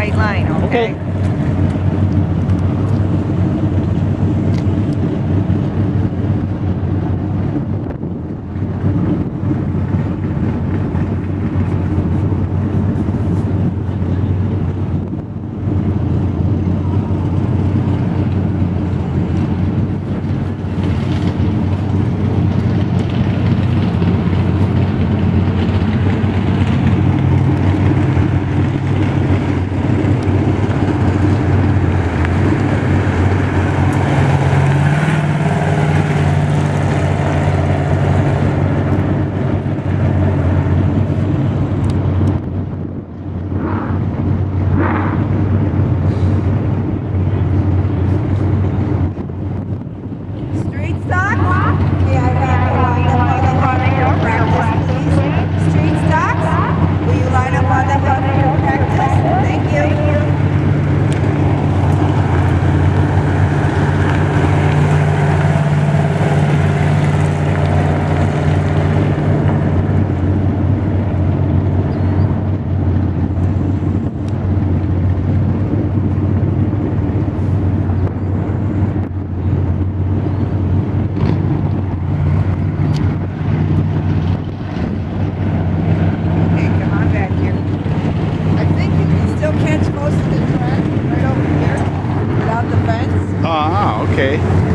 white line, okay? Okay. okay.